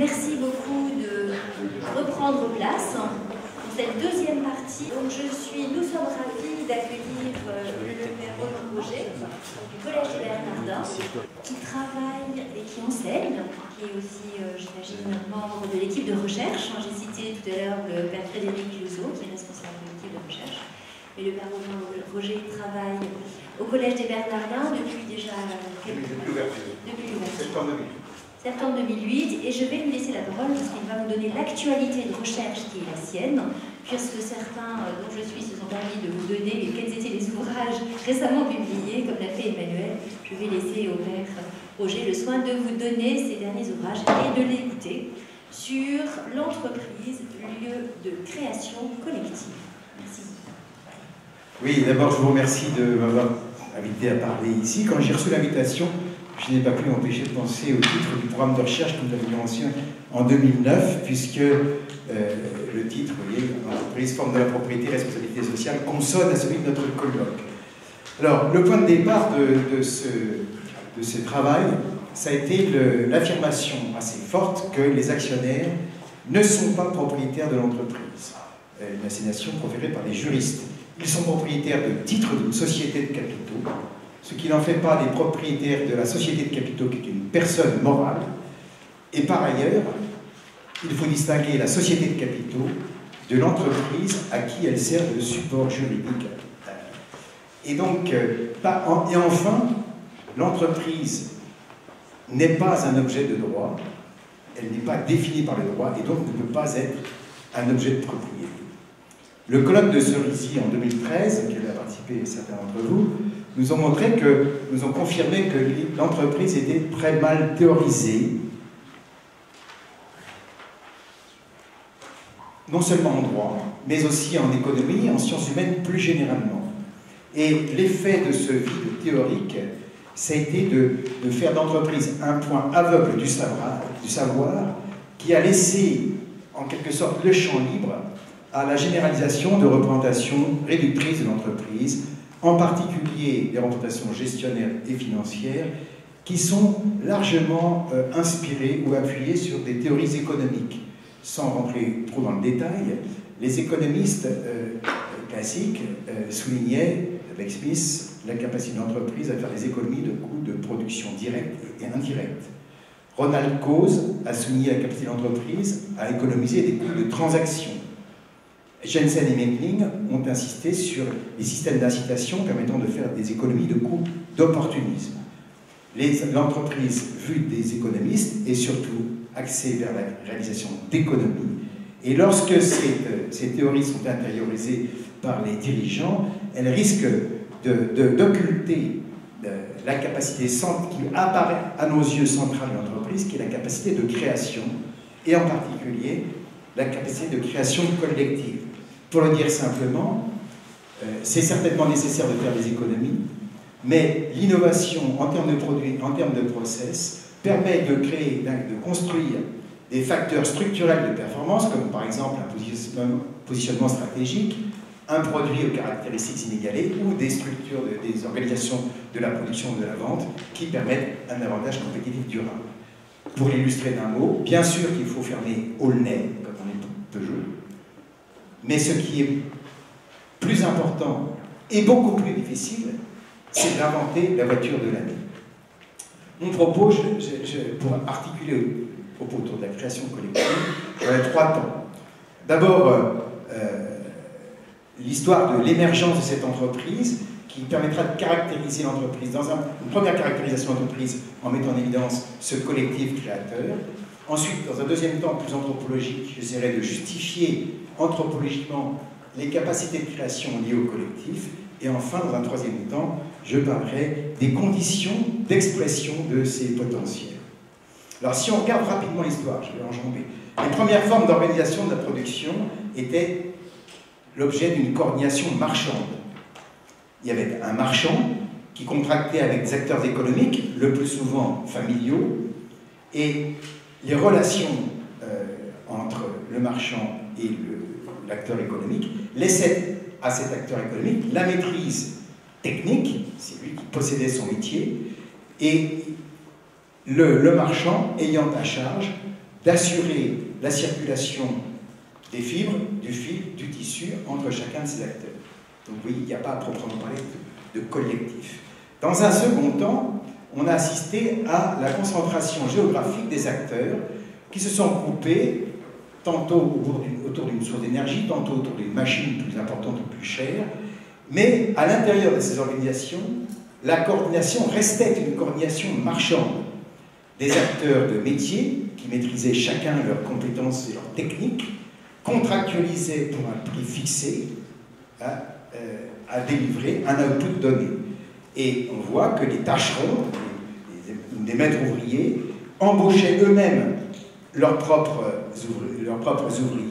Merci beaucoup de reprendre place pour cette deuxième partie. Donc je suis, nous sommes ravis d'accueillir euh, le père Roland Roger du Collège des Bernardins qui travaille et qui enseigne, qui est aussi, euh, j'imagine, membre de l'équipe de recherche. J'ai cité tout à l'heure le père Frédéric Clouseau qui est responsable de l'équipe de recherche. Et le père Roland Roger travaille au Collège des Bernardins depuis déjà quelques Depuis l'ouverture. Depuis l'ouverture Septembre 2008. septembre 2008 et je vais lui laisser la parole parce qu'il va nous donner l'actualité de recherche qui est la sienne, puisque certains euh, dont je suis se sont permis de vous donner quels étaient les ouvrages récemment publiés, comme l'a fait Emmanuel. Je vais laisser au père Roger le soin de vous donner ces derniers ouvrages et de l'écouter sur l'entreprise, lieu de création collective. Merci. Oui, d'abord, je vous remercie de m'avoir invité à parler ici. Quand j'ai reçu l'invitation, je n'ai pas pu m'empêcher de penser au titre du programme de recherche que nous avions lancé en 2009, puisque euh, le titre, vous voyez, entreprise, forme de la propriété, responsabilité sociale, consonne à celui de notre colloque. Alors, le point de départ de, ce, de ce travail, ça a été l'affirmation assez forte que les actionnaires ne sont pas propriétaires de l'entreprise. Euh, Une assignation proférée par les juristes. Ils sont propriétaires de titres d'une société de capitaux, ce qui n'en fait pas des propriétaires de la société de capitaux qui est une personne morale. Et par ailleurs, il faut distinguer la société de capitaux de l'entreprise à qui elle sert de support juridique. Et donc, euh, et enfin, l'entreprise n'est pas un objet de droit, elle n'est pas définie par le droit et donc ne peut pas être un objet de propriété. Le colloque de Cerisy en 2013, auquel a participé certains d'entre vous, nous ont montré que, nous ont confirmé que l'entreprise était très mal théorisée, non seulement en droit, mais aussi en économie en sciences humaines plus généralement. Et l'effet de ce vide théorique, ça a été de, de faire d'entreprise un point aveugle du savoir, du savoir qui a laissé en quelque sorte le champ libre à la généralisation de représentations réductrices de l'entreprise, en particulier des représentations gestionnaires et financières, qui sont largement euh, inspirées ou appuyées sur des théories économiques. Sans rentrer trop dans le détail, les économistes euh, classiques euh, soulignaient, avec Smith, la capacité de l'entreprise à faire des économies de coûts de production directs et indirects. Ronald Coase a souligné la capacité de l'entreprise à économiser des coûts de transaction. Jensen et Meckling ont insisté sur les systèmes d'incitation permettant de faire des économies de coûts d'opportunisme. L'entreprise, vue des économistes, est surtout axée vers la réalisation d'économies. Et lorsque ces, euh, théories sont intériorisées par les dirigeants, elles risquent de- de- d'occulter euh, la capacité qui apparaît à nos yeux centrale de l'entreprise, qui est la capacité de création, et en particulier la capacité de création collective. Pour le dire simplement, euh, c'est certainement nécessaire de faire des économies, mais l'innovation en termes de produits, en termes de process, permet de créer, de construire des facteurs structurels de performance, comme par exemple un positionnement, stratégique, un produit aux caractéristiques inégalées ou des structures, de- des organisations de la production et de la vente qui permettent un avantage compétitif durable. Pour l'illustrer d'un mot, bien sûr qu'il faut fermer Aulnay quand on est Peugeot, mais ce qui est plus important et beaucoup plus difficile, c'est d'inventer la voiture de l'année. Mon propos, pour articuler le propos autour de la création collective, j'aurais trois temps. D'abord, euh, euh, l'histoire de l'émergence de cette entreprise qui permettra de caractériser l'entreprise dans un- une première caractérisation d'entreprise en mettant en évidence ce collectif créateur. Ensuite, dans un deuxième temps plus anthropologique, j'essaierai de justifier anthropologiquement les capacités de création liées au collectif. Et enfin, dans un troisième temps, je parlerai des conditions d'expression de ces potentiels. Alors, si on regarde rapidement l'histoire, je vais enjamber. Les premières formes d'organisation de la production étaient l'objet d'une coordination marchande. Il y avait un marchand qui contractait avec des acteurs économiques, le plus souvent familiaux, et les relations euh, entre le marchand et le- l'acteur économique laissaient à cet acteur économique la maîtrise technique, c'est lui qui possédait son métier, et le, marchand ayant à charge d'assurer la circulation des fibres, du fil, du tissu entre chacun de ces acteurs. Donc oui, il n'y a pas à proprement parler de collectif. Dans un second temps, on a assisté à la concentration géographique des acteurs qui se sont groupés tantôt autour d'une source d'énergie, tantôt autour d'une machine plus importante ou plus chère, mais à l'intérieur de ces organisations, la coordination restait une coordination marchande des acteurs de métier qui maîtrisaient chacun leurs compétences et leurs techniques, contractualisaient pour un prix fixé à, euh, à délivrer un output donné. Et on voit que les tâcherons, les, maîtres ouvriers, embauchaient eux-mêmes leurs propres, leurs propres ouvriers,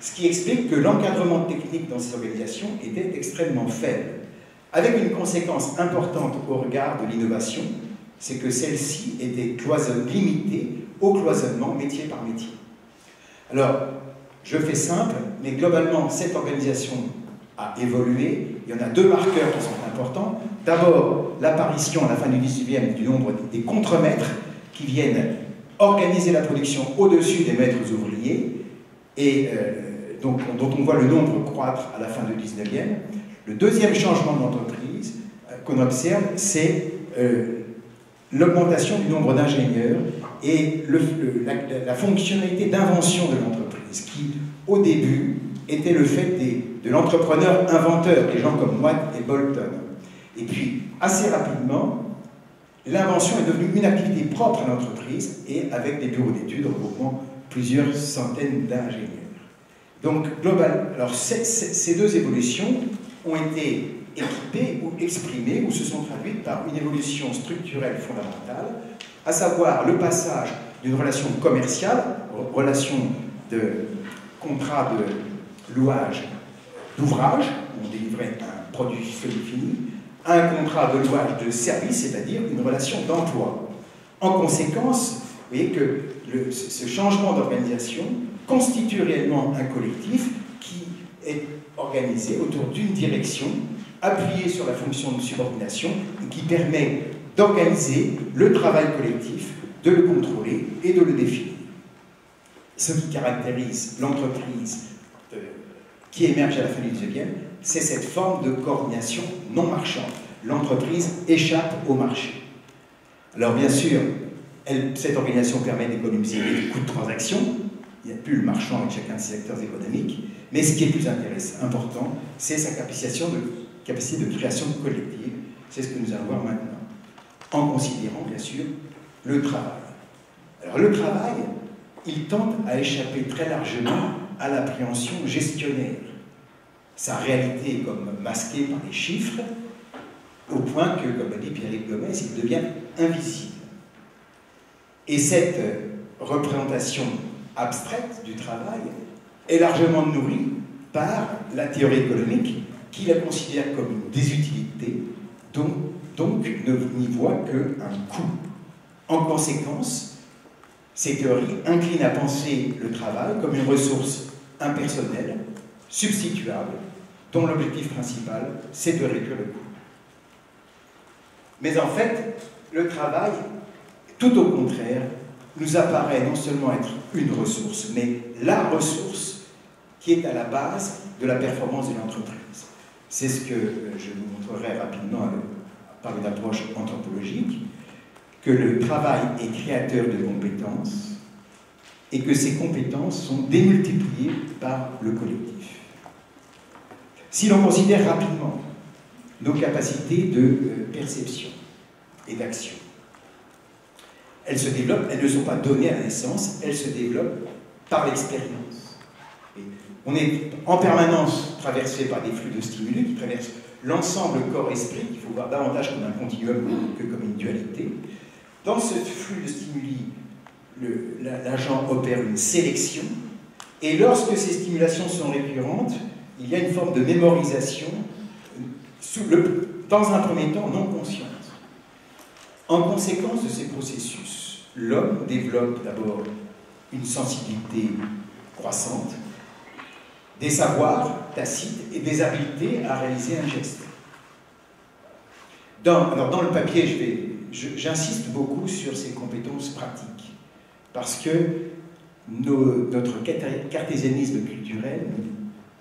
ce qui explique que l'encadrement technique dans ces organisations était extrêmement faible, avec une conséquence importante au regard de l'innovation, c'est que celle-ci était limitée au cloisonnement métier par métier. Alors, je fais simple, mais globalement, cette organisation a évolué. Il y en a deux marqueurs qui sont importants. D'abord, l'apparition à la fin du 19e du nombre des contremaîtres qui viennent organiser la production au-dessus des maîtres ouvriers, et euh, donc, dont on voit le nombre croître à la fin du 19e. Le deuxième changement d'entreprise euh, qu'on observe, c'est euh, l'augmentation du nombre d'ingénieurs et la, fonctionnalité d'invention de l'entreprise, qui au début était le fait de l'entrepreneur inventeur, des gens comme Watt et Bolton. Et puis, assez rapidement, l'invention est devenue une activité propre à l'entreprise et avec des bureaux d'études regroupant plusieurs centaines d'ingénieurs. Donc, global, alors ces deux évolutions ont été équipées ou exprimées ou se sont traduites par une évolution structurelle fondamentale, à savoir le passage d'une relation commerciale, relation de contrat de louage d'ouvrage, on délivrait un produit à un contrat de louage de service, c'est-à-dire une relation d'emploi. En conséquence, vous voyez que ce changement d'organisation constitue réellement un collectif qui est organisé autour d'une direction appuyée sur la fonction de subordination et qui permet d'organiser le travail collectif, de le contrôler et de le définir. Ce qui caractérise l'entreprise qui émerge à la fin du 19e, c'est cette forme de coordination non marchande. L'entreprise échappe au marché. Alors bien sûr, cette organisation permet d'économiser les coûts de transaction, il n'y a plus le marchand avec chacun de ses acteurs économiques, mais ce qui est plus important, c'est sa capacité de, capacité de création collective. C'est ce que nous allons voir maintenant, en considérant bien sûr le travail. Alors le travail, il tente à échapper très largement à l'appréhension gestionnaire. Sa réalité est comme masquée par les chiffres, au point que, comme dit Pierre Gomez, il devient invisible. Et cette représentation abstraite du travail est largement nourrie par la théorie économique qui la considère comme une désutilité, donc, donc n'y voit qu'un coût. En conséquence, ces théories inclinent à penser le travail comme une ressource impersonnelle, substituable, dont l'objectif principal, c'est de réduire le coût. Mais en fait, le travail, tout au contraire, nous apparaît non seulement être une ressource, mais la ressource qui est à la base de la performance de l'entreprise. C'est ce que je vous montrerai rapidement par une approche anthropologique, que le travail est créateur de compétences et que ces compétences sont démultipliées par le collectif. Si l'on considère rapidement nos capacités de euh, perception et d'action, elles se développent, elles ne sont pas données à naissance, elles se développent par l'expérience. On est en permanence traversé par des flux de stimuli qui traversent l'ensemble corps-esprit, qu'il faut voir davantage comme un continuum que comme une dualité. Dans ce flux de stimuli, l'agent opère une sélection, et lorsque ces stimulations sont récurrentes, il y a une forme de mémorisation, dans un premier temps non consciente. En conséquence de ces processus, l'homme développe d'abord une sensibilité croissante, des savoirs tacites et des habiletés à réaliser un geste. Dans, le papier, j'insiste beaucoup sur ces compétences pratiques, parce que notre cartésianisme culturel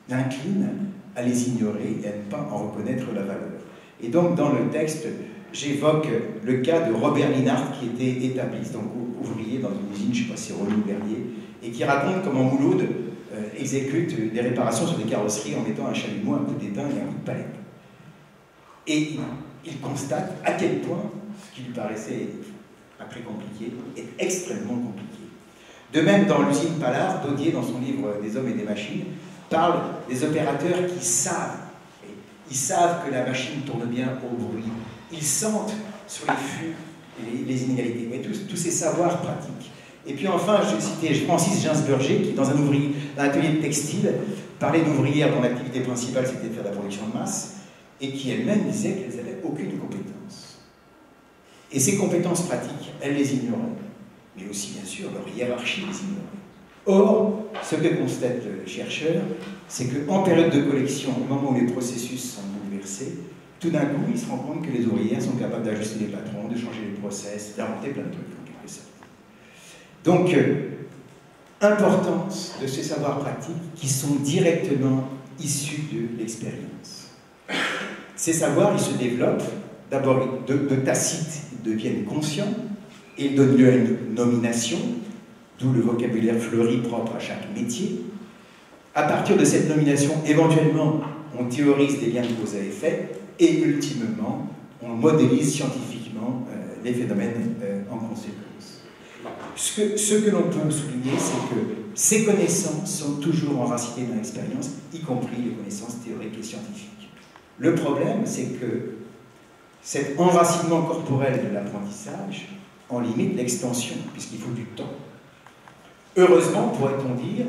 incline à les ignorer et à ne pas en reconnaître la valeur. Et donc, dans le texte, j'évoque le cas de Robert Linhart, qui était établissé, donc ouvrier dans une usine, je ne sais pas si Renaud Berlier, et qui raconte comment Mouloud euh, exécute des réparations sur des carrosseries en mettant un chalumeau, un coup d'étain et un coup de palette. Et il constate à quel point ce qui lui paraissait très compliqué est extrêmement compliqué. De même, dans l'usine Pallard, Daudier, dans son livre Des hommes et des machines, parle des opérateurs qui savent, ils savent que la machine tourne bien au bruit, ils sentent sur les flux les, les inégalités, tous, ces savoirs pratiques. Et puis enfin, je citais Francis Gainsberger, qui dans un, ouvrier, un atelier de textile, parlait d'ouvrières dont l'activité principale c'était de faire de la production de masse, et qui elle-même disait qu'elles n'avaient aucune compétence. Et ces compétences pratiques, elles les ignoraient, mais aussi bien sûr leur hiérarchie les ignorait. Or, ce que constate le chercheur, c'est qu'en période de collection, au moment où les processus sont bouleversés, tout d'un coup, il se rend compte que les ouvrières sont capables d'ajuster les patrons, de changer les process, d'inventer plein de trucs, en. Donc, euh, importance de ces savoirs pratiques qui sont directement issus de l'expérience. Ces savoirs, ils se développent d'abord de, de Tacite, ils deviennent conscients, ils donnent lieu à une nomination, d'où le vocabulaire fleuri propre à chaque métier. À partir de cette nomination, éventuellement, on théorise des liens de cause à effet, et ultimement, on modélise scientifiquement euh, les phénomènes euh, en conséquence. Ce que, ce que l'on peut souligner, c'est que ces connaissances sont toujours enracinées dans l'expérience, y compris les connaissances théoriques et scientifiques. Le problème, c'est que cet enracinement corporel de l'apprentissage en limite l'extension, puisqu'il faut du temps. Heureusement, pourrait-on dire,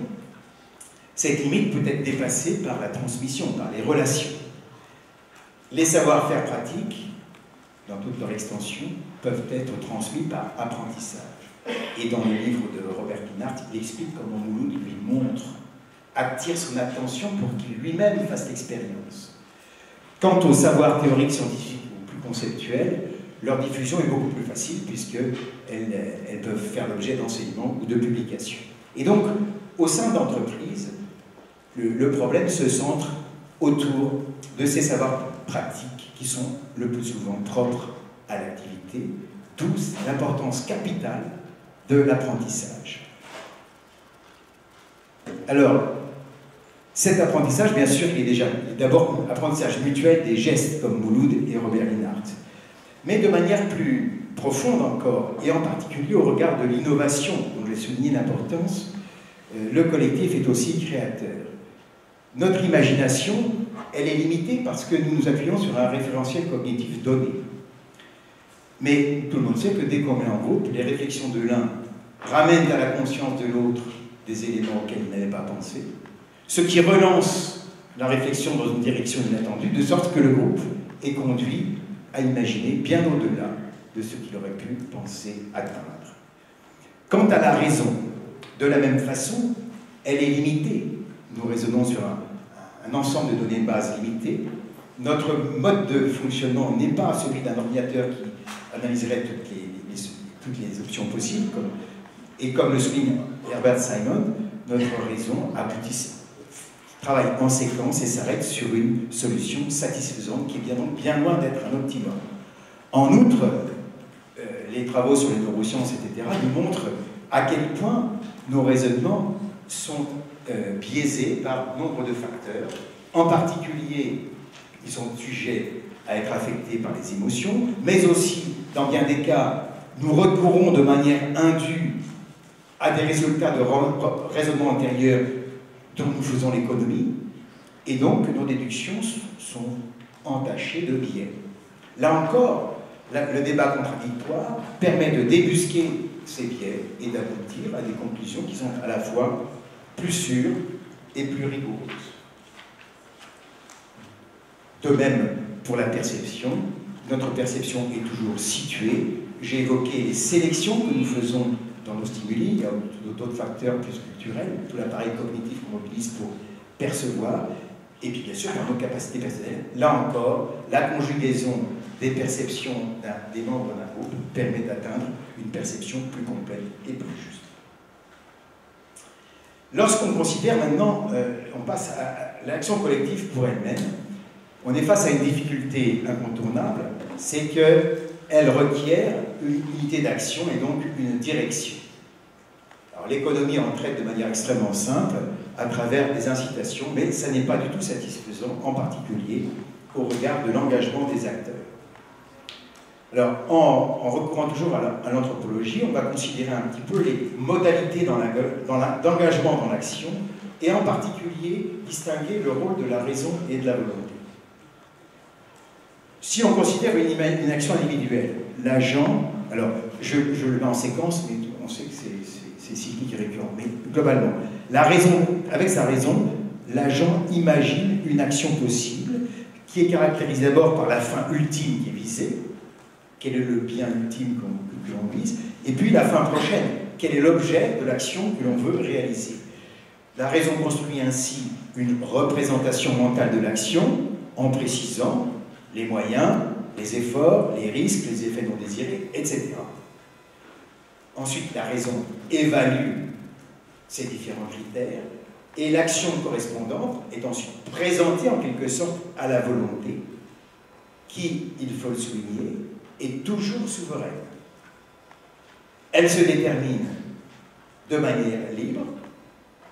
cette limite peut être dépassée par la transmission, par les relations. Les savoir-faire pratiques, dans toute leur extension, peuvent être transmis par apprentissage. Et dans le livre de Robert Pinart, il explique comment Mouloud lui montre, attire son attention pour qu'il lui-même fasse l'expérience. Quant au savoir théorique, scientifique ou plus conceptuel, leur diffusion est beaucoup plus facile puisqu'elles elles peuvent faire l'objet d'enseignements ou de publications. Et donc, au sein d'entreprises, le, le, problème se centre autour de ces savoirs pratiques qui sont le plus souvent propres à l'activité, d'où l'importance capitale de l'apprentissage. Alors, cet apprentissage, bien sûr, il est déjà d'abord apprentissage mutuel des gestes comme Mouloud et Robert Linhart mais de manière plus profonde encore, et en particulier au regard de l'innovation, dont j'ai souligné l'importance, euh, le collectif est aussi créateur. Notre imagination, elle est limitée parce que nous nous appuyons sur un référentiel cognitif donné. Mais tout le monde sait que dès qu'on est en groupe, les réflexions de l'un ramènent à la conscience de l'autre des éléments auxquels il n'avait pas pensé, ce qui relance la réflexion dans une direction inattendue, de sorte que le groupe est conduit à imaginer bien au-delà de ce qu'il aurait pu penser atteindre. Quant à la raison, de la même façon, elle est limitée. Nous raisonnons sur un, ensemble de données de base limitées. Notre mode de fonctionnement n'est pas celui d'un ordinateur qui analyserait toutes les, options possibles. Et comme le souligne Herbert Simon, notre raison aboutit travaille en séquence et s'arrête sur une solution satisfaisante qui est bien, loin d'être un optimum. En outre, euh, les travaux sur les neurosciences, etc., nous montrent à quel point nos raisonnements sont euh, biaisés par nombre de facteurs. En particulier, ils sont sujets à être affectés par les émotions, mais aussi, dans bien des cas, nous recourons de manière indue à des résultats de raisonnement antérieur dont nous faisons l'économie, et donc nos déductions sont entachées de biais. Là encore, le débat contradictoire permet de débusquer ces biais et d'aboutir à des conclusions qui sont à la fois plus sûres et plus rigoureuses. De même, pour la perception, notre perception est toujours située. J'ai évoqué les sélections que nous faisons dans nos stimuli, il y a d'autres facteurs plus culturels, tout l'appareil cognitif qu'on mobilise pour percevoir, et puis bien sûr dans nos capacités personnelles. Là encore, la conjugaison des perceptions des membres d'un groupe permet d'atteindre une perception plus complète et plus juste. Lorsqu'on considère maintenant, euh, on passe à l'action collective pour elle-même, on est face à une difficulté incontournable, c'est qu'elle requiert une unité d'action et donc une direction. L'économie en traite de manière extrêmement simple, à travers des incitations, mais ça n'est pas du tout satisfaisant, en particulier au regard de l'engagement des acteurs. Alors, en, recourant toujours à l'anthropologie, on va considérer un petit peu les modalités d'engagement dans l'action, et en particulier distinguer le rôle de la raison et de la volonté. Si on considère une, action individuelle, l'agent, alors je, le mets en séquence, mais on sait que c'est cyclique et récurrent, mais globalement, la raison, avec sa raison, l'agent imagine une action possible qui est caractérisée d'abord par la fin ultime qui est visée, quel est le bien ultime que l'on vise, et puis la fin prochaine, quel est l'objet de l'action que l'on veut réaliser. La raison construit ainsi une représentation mentale de l'action en précisant les moyens, les efforts, les risques, les effets non désirés, etc. Ensuite, la raison évalue ces différents critères et l'action correspondante est ensuite présentée en quelque sorte à la volonté qui, il faut le souligner, est toujours souveraine. Elle se détermine de manière libre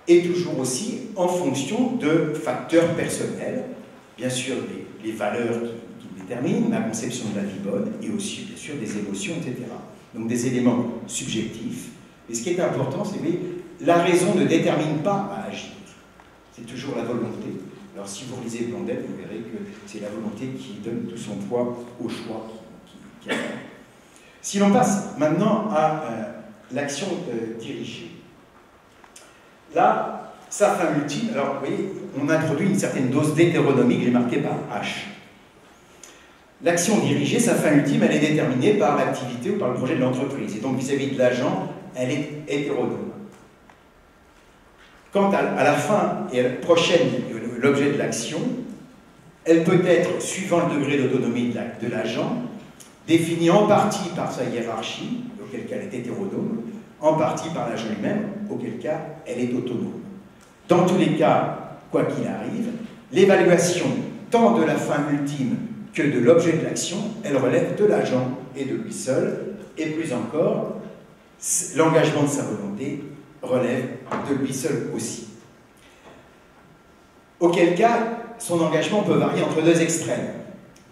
et toujours aussi en fonction de facteurs personnels, bien sûr les, valeurs qui, qui, déterminent la conception de la vie bonne et aussi bien sûr des émotions, etc. Donc des éléments subjectifs. Et ce qui est important, c'est que la raison ne détermine pas à agir. C'est toujours la volonté. Alors si vous lisez Blondel, vous verrez que c'est la volonté qui donne tout son poids au choix si l'on passe maintenant à euh, l'action euh, dirigée, là, sa fin ultime, alors vous voyez, on introduit une certaine dose d'hétéronomie marquée par H. L'action dirigée, sa fin ultime, elle est déterminée par l'activité ou par le projet de l'entreprise. Et donc vis-à-vis de l'agent, elle est hétéronome. Quant à, la fin et à la prochaine, l'objet de l'action, elle peut être, suivant le degré d'autonomie de l'agent, définie en partie par sa hiérarchie, auquel cas elle est hétéronome, en partie par l'agent lui-même, auquel cas elle est autonome. Dans tous les cas, quoi qu'il arrive, l'évaluation tant de la fin ultime que de l'objet de l'action, elle relève de l'agent et de lui seul, et plus encore, l'engagement de sa volonté relève de lui seul aussi. Auquel cas, son engagement peut varier entre deux extrêmes.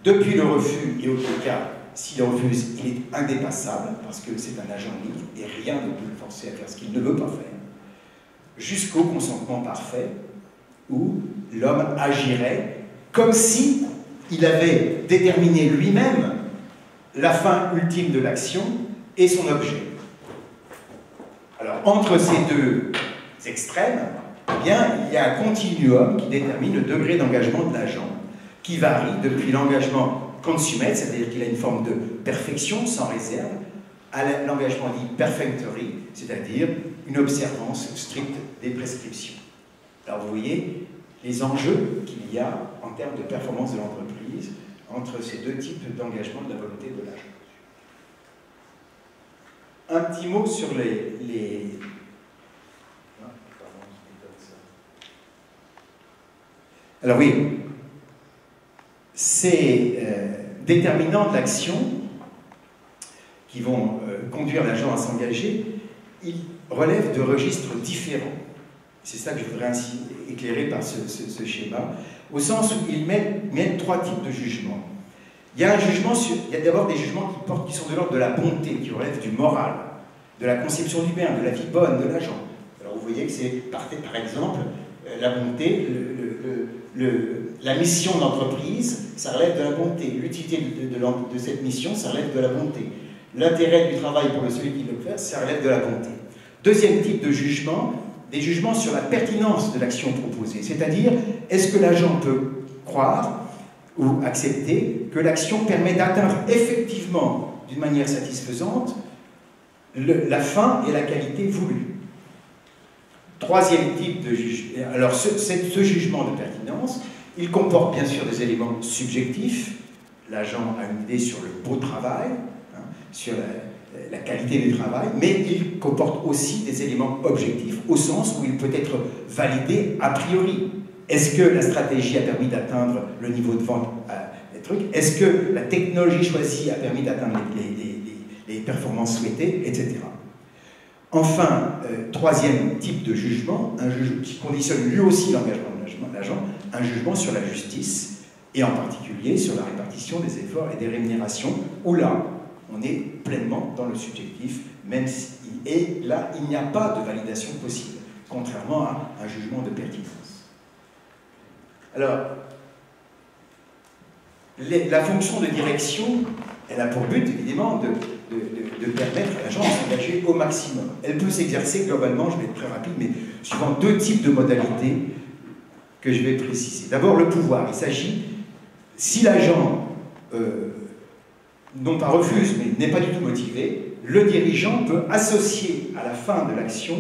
Depuis le refus, et auquel cas s'il refuse, il est indépassable parce que c'est un agent libre et rien ne peut le forcer à faire ce qu'il ne veut pas faire, jusqu'au consentement parfait où l'homme agirait comme si il avait déterminé lui-même la fin ultime de l'action et son objet. Alors, entre ces deux extrêmes, eh bien, il y a un continuum qui détermine le degré d'engagement de l'agent, qui varie depuis l'engagement consummate, c'est-à-dire qu'il a une forme de perfection sans réserve, à l'engagement dit perfectory, c'est-à-dire une observance stricte des prescriptions. Alors vous voyez les enjeux qu'il y a en termes de performance de l'entreprise entre ces deux types d'engagement de la volonté de l'agent. Un petit mot sur les. Alors oui, c'est euh, déterminants de l'action qui vont euh, conduire l'agent à s'engager, ils relèvent de registres différents. C'est ça que je voudrais ainsi éclairer par ce, schéma, au sens où ils mettent, trois types de jugements. Il y a d'abord des jugements qui, portent, qui sont de l'ordre de la bonté, qui relèvent du moral, de la conception du bien, de la vie bonne de l'agent. Alors vous voyez que c'est par, exemple euh, la bonté, la mission d'entreprise, ça relève de la bonté. L'utilité de, cette mission, ça relève de la bonté. L'intérêt du travail pour celui qui le fait, ça relève de la bonté. Deuxième type de jugement, des jugements sur la pertinence de l'action proposée. C'est-à-dire, est-ce que l'agent peut croire ou accepter que l'action permet d'atteindre effectivement, d'une manière satisfaisante, la fin et la qualité voulue. Troisième type de jugement. Alors, ce, jugement de pertinence, il comporte bien sûr des éléments subjectifs. L'agent a une idée sur le beau travail, sur la, qualité du travail, mais il comporte aussi des éléments objectifs au sens où il peut être validé a priori. Est-ce que la stratégie a permis d'atteindre le niveau de vente des trucs? Est-ce que la technologie choisie a permis d'atteindre les, performances souhaitées, etc. Enfin, euh, troisième type de jugement, un jugement qui conditionne lui aussi l'engagement de l'agent, un jugement sur la justice, et en particulier sur la répartition des efforts et des rémunérations, où là, on est pleinement dans le subjectif, même si, et là, il n'y a pas de validation possible, contrairement à un jugement de pertinence. Alors, la fonction de direction, elle a pour but, évidemment, de, permettre à l'agent de s'engager au maximum. Elle peut s'exercer globalement, je vais être très rapide, mais suivant deux types de modalités que je vais préciser. D'abord, le pouvoir. Il s'agit, si l'agent euh, non pas refuse, mais n'est pas du tout motivé, le dirigeant peut associer à la fin de l'action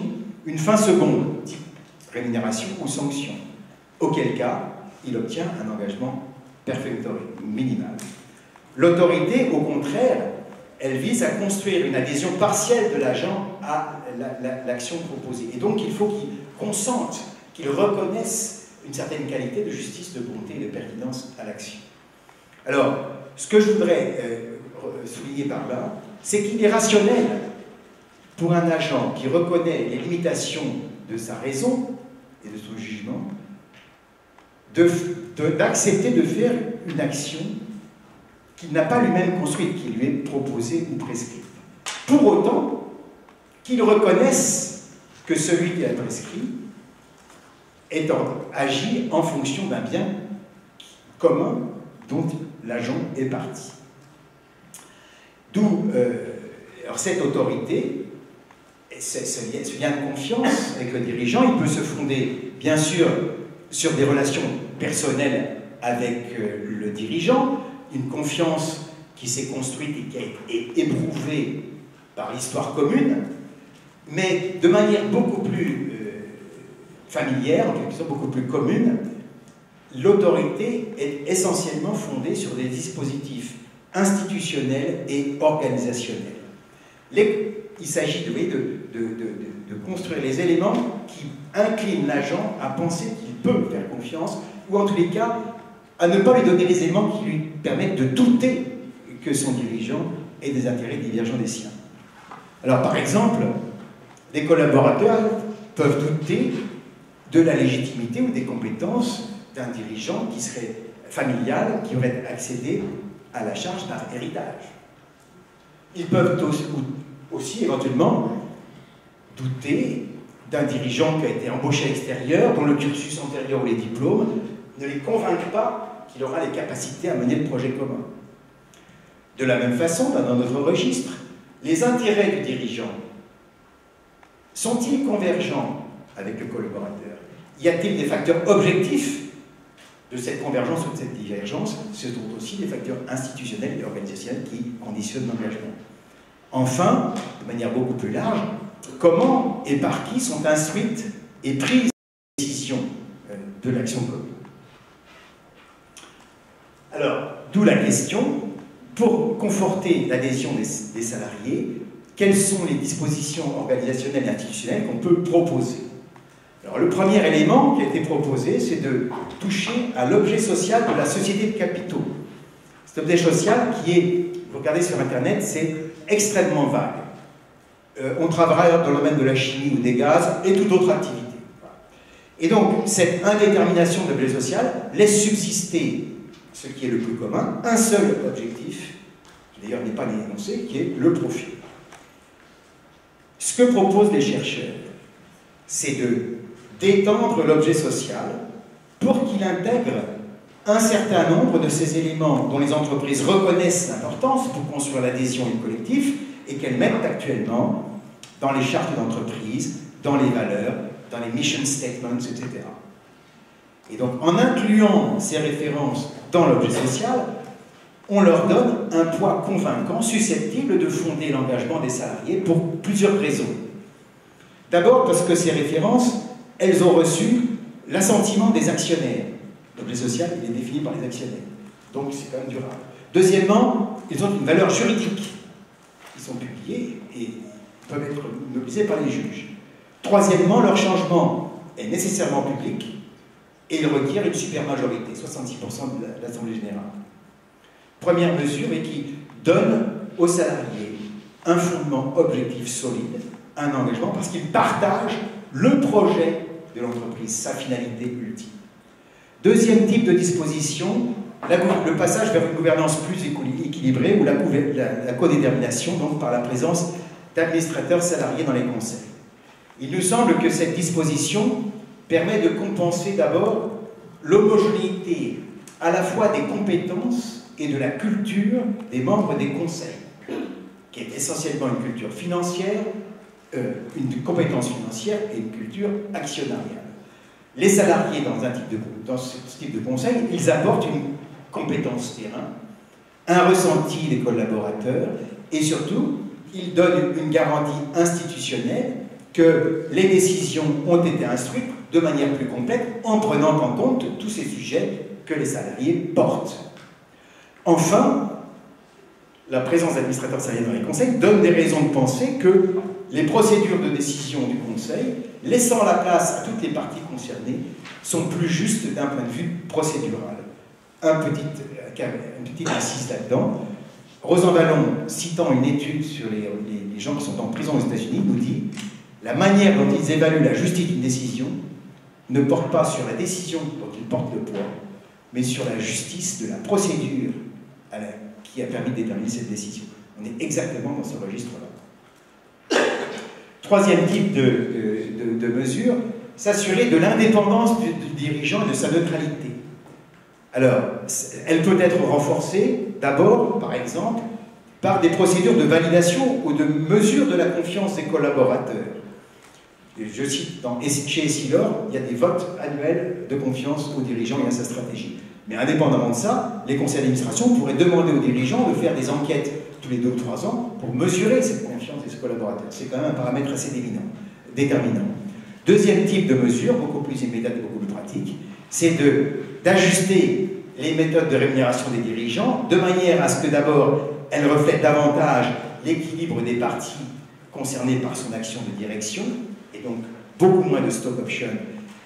une fin seconde, type rémunération ou sanction, auquel cas il obtient un engagement perfectory, minimal. L'autorité, au contraire, elle vise à construire une adhésion partielle de l'agent à l'action proposée. Et donc il faut qu'il consente, qu'il reconnaisse une certaine qualité de justice, de bonté et de pertinence à l'action. Alors, ce que je voudrais euh, souligner par là, c'est qu'il est rationnel pour un agent qui reconnaît les limitations de sa raison et de son jugement d'accepter de, faire une action qu'il n'a pas lui-même construite, qui lui est proposée ou prescrite. Pour autant qu'il reconnaisse que celui qui a prescrit agit en fonction d'un bien commun dont l'agent est parti. D'où euh, cette autorité, ce lien de confiance avec le dirigeant, il peut se fonder bien sûr sur des relations personnelles avec euh, le dirigeant, une confiance qui s'est construite et qui a été éprouvée par l'histoire commune, mais de manière beaucoup plus euh, familière, en beaucoup plus commune, l'autorité est essentiellement fondée sur des dispositifs institutionnels et organisationnels. il s'agit de, de, construire les éléments qui inclinent l'agent à penser qu'il peut faire confiance, ou en tous les cas, à ne pas lui donner les éléments qui lui permettent de douter que son dirigeant ait des intérêts divergents des siens. Alors par exemple, des collaborateurs peuvent douter de la légitimité ou des compétences d'un dirigeant qui serait familial, qui aurait accédé à la charge par héritage. Ils peuvent aussi, éventuellement douter d'un dirigeant qui a été embauché à l'extérieur, dont le cursus antérieur ou les diplômes ne les convainquent pas qu'il aura les capacités à mener le projet commun. De la même façon, dans notre registre, les intérêts du dirigeant sont-ils convergents avec le collaborateur? Y a-t-il des facteurs objectifs de cette convergence ou de cette divergence, ce sont aussi des facteurs institutionnels et organisationnels qui conditionnent l'engagement. Enfin, de manière beaucoup plus large, comment et par qui sont instruites et prises les décisions euh, de l'action commune? Alors, d'où la question, pour conforter l'adhésion des, des salariés, quelles sont les dispositions organisationnelles et institutionnelles qu'on peut proposer? Alors, le premier élément qui a été proposé, c'est de toucher à l'objet social de la société de capitaux. Cet objet social qui est, vous regardez sur Internet, c'est extrêmement vague. Euh, on travaille dans le domaine de la chimie ou des gaz et toute autre activité. Et donc, cette indétermination de l'objet social laisse subsister ce qui est le plus commun, un seul objectif, qui d'ailleurs n'est pas énoncé, qui est le profit. Ce que proposent les chercheurs, c'est de d'étendre l'objet social pour qu'il intègre un certain nombre de ces éléments dont les entreprises reconnaissent l'importance pour construire l'adhésion le collectif et qu'elles mettent actuellement dans les chartes d'entreprise, dans les valeurs, dans les mission statements, etc. Et donc, en incluant ces références dans l'objet social, on leur donne un poids convaincant, susceptible de fonder l'engagement des salariés pour plusieurs raisons. D'abord parce que ces références elles ont reçu l'assentiment des actionnaires. L'objet social, il est défini par les actionnaires. Donc c'est quand même durable. Deuxièmement, ils ont une valeur juridique. sont publiés et peuvent être mobilisés par les juges. Troisièmement, leur changement est nécessairement public et il requiert une supermajorité, 66% de l'Assemblée générale. Première mesure et qui donne aux salariés un fondement objectif solide, un engagement, parce qu'ils partagent le projet de l'entreprise, sa finalité ultime. Deuxième type de disposition, le passage vers une gouvernance plus équilibrée ou la, la codétermination, donc par la présence d'administrateurs salariés dans les conseils. Il nous semble que cette disposition permet de compenser d'abord l'homogénéité à la fois des compétences et de la culture des membres des conseils, qui est essentiellement une culture financière, euh, une compétence financière et une culture actionnariale. Les salariés dans, un type de, dans ce type de conseil, ils apportent une compétence terrain, un ressenti des collaborateurs et surtout, ils donnent une garantie institutionnelle que les décisions ont été instruites de manière plus complète en prenant en compte tous ces sujets que les salariés portent. Enfin, la présence d'administrateurs salariés dans les conseils donne des raisons de penser que les procédures de décision du conseil, laissant la place à toutes les parties concernées, sont plus justes d'un point de vue procédural. Un petit, euh, une insiste là-dedans. Rosan Vallon, citant une étude sur les, les gens qui sont en prison aux États-Unis, nous dit la manière dont ils évaluent la justice d'une décision ne porte pas sur la décision dont ils portent le poids, mais sur la justice de la procédure qui a permis de déterminer cette décision. On est exactement dans ce registre-là. Troisième type de, mesure, s'assurer de l'indépendance du, dirigeant et de sa neutralité. Alors, elle peut être renforcée d'abord, par exemple, par des procédures de validation ou de mesure de la confiance des collaborateurs je cite, dans, chez Essilor, il y a des votes annuels de confiance aux dirigeants et à sa stratégie. Mais indépendamment de ça, les conseils d'administration pourraient demander aux dirigeants de faire des enquêtes tous les deux ou trois ans pour mesurer cette confiance collaborateurs. C'est quand même un paramètre assez déterminant. Deuxième type de mesure, beaucoup plus immédiate et beaucoup plus pratique, c'est d'ajuster les méthodes de rémunération des dirigeants de manière à ce que d'abord elles reflètent davantage l'équilibre des parties concernées par son action de direction, et donc beaucoup moins de stock option,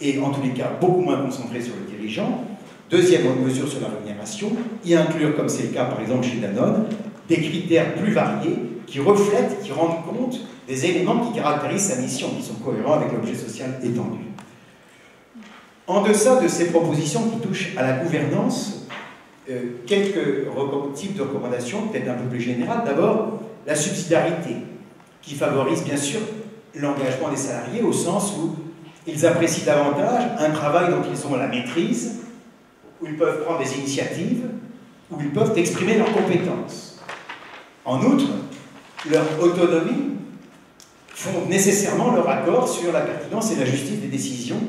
et en tous les cas beaucoup moins concentré sur le dirigeant. Deuxième mesure sur la rémunération, y inclure, comme c'est le cas par exemple chez Danone, des critères plus variés qui reflètent, qui rendent compte des éléments qui caractérisent sa mission, qui sont cohérents avec l'objet social étendu. En deçà de ces propositions qui touchent à la gouvernance, euh, quelques types de recommandations, peut-être un peu plus générales. D'abord, la subsidiarité, qui favorise bien sûr l'engagement des salariés au sens où ils apprécient davantage un travail dont ils ont la maîtrise, où ils peuvent prendre des initiatives, où ils peuvent exprimer leurs compétences. En outre, leur autonomie font nécessairement leur accord sur la pertinence et la justice des décisions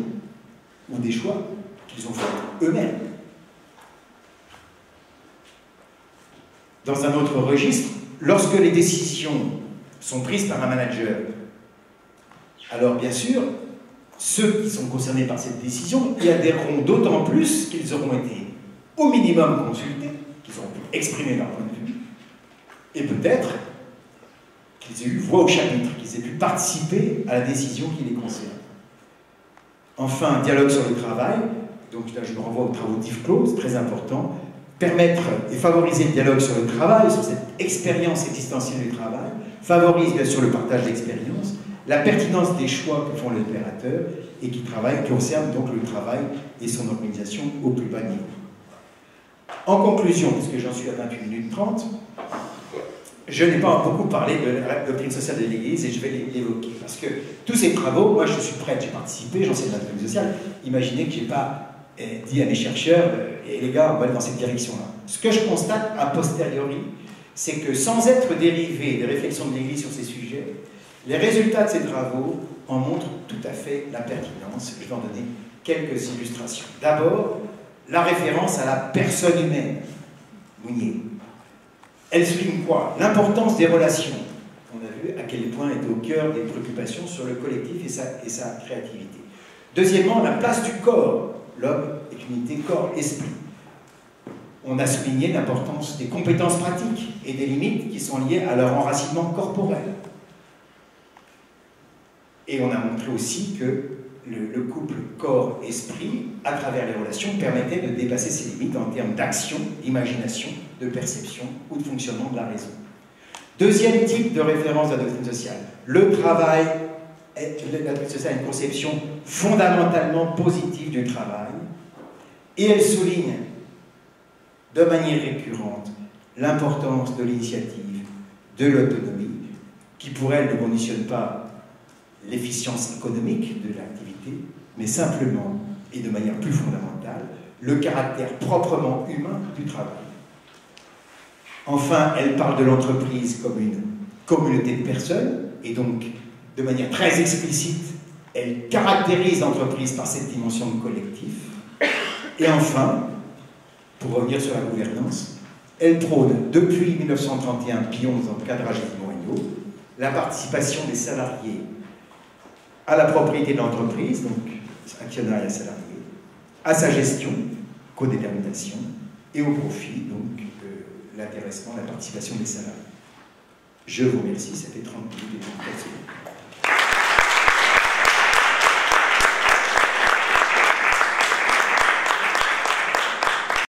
ou des choix qu'ils ont faits eux-mêmes. Dans un autre registre, lorsque les décisions sont prises par un manager alors bien sûr, ceux qui sont concernés par cette décision y adhéreront d'autant plus qu'ils auront été au minimum consultés, qu'ils auront pu exprimer leur point de vue, et peut-être qu'ils aient eu voix au chapitre, qu'ils aient pu participer à la décision qui les concerne. Enfin, dialogue sur le travail, donc là je me renvoie aux travaux d'Yves très important, permettre et favoriser le dialogue sur le travail, sur cette expérience existentielle du travail, favorise bien sûr le partage d'expérience, la pertinence des choix que font les opérateurs et qui travaillent, concerne donc le travail et son organisation au plus bas niveau. En conclusion, puisque j'en suis à 28 minutes 30, je n'ai pas beaucoup parlé de la sociale de l'Église et je vais l'évoquer. Parce que tous ces travaux, moi je suis prêt, j'ai participé, j'enseigne la doctrine sociale. Imaginez que je n'ai pas eh, dit à mes chercheurs, et eh, les gars, on va aller dans cette direction-là. Ce que je constate a posteriori, c'est que sans être dérivé des réflexions de l'Église sur ces sujets, les résultats de ces travaux en montrent tout à fait la pertinence. Je vais en donner quelques illustrations. D'abord, la référence à la personne humaine, Mounier. Elle souligne quoi? L'importance des relations. On a vu à quel point est au cœur des préoccupations sur le collectif et sa, et sa créativité. Deuxièmement, la place du corps. L'homme est une unité corps-esprit. on a souligné l'importance des compétences pratiques et des limites qui sont liées à leur enracinement corporel. Et on a montré aussi que le, couple corps-esprit, à travers les relations, permettait de dépasser ses limites en termes d'action, d'imagination, de perception ou de fonctionnement de la raison. Deuxième type de référence de la doctrine sociale, le travail. La doctrine une conception fondamentalement positive du travail et elle souligne de manière récurrente l'importance de l'initiative, de l'autonomie, qui pour elle ne conditionne pas l'efficience économique de l'activité, mais simplement et de manière plus fondamentale le caractère proprement humain du travail. Enfin, elle parle de l'entreprise comme une communauté de personnes, et donc de manière très explicite, elle caractérise l'entreprise par cette dimension de collectif. Et enfin, pour revenir sur la gouvernance, elle prône depuis 1931, puis 11 dans le cadrage des la participation des salariés à la propriété de l'entreprise, donc actionnaire et salariés, à sa gestion, codétermination, et au profit, donc l'intéressement, la participation des salariés. Je vous remercie, ça fait 30 minutes de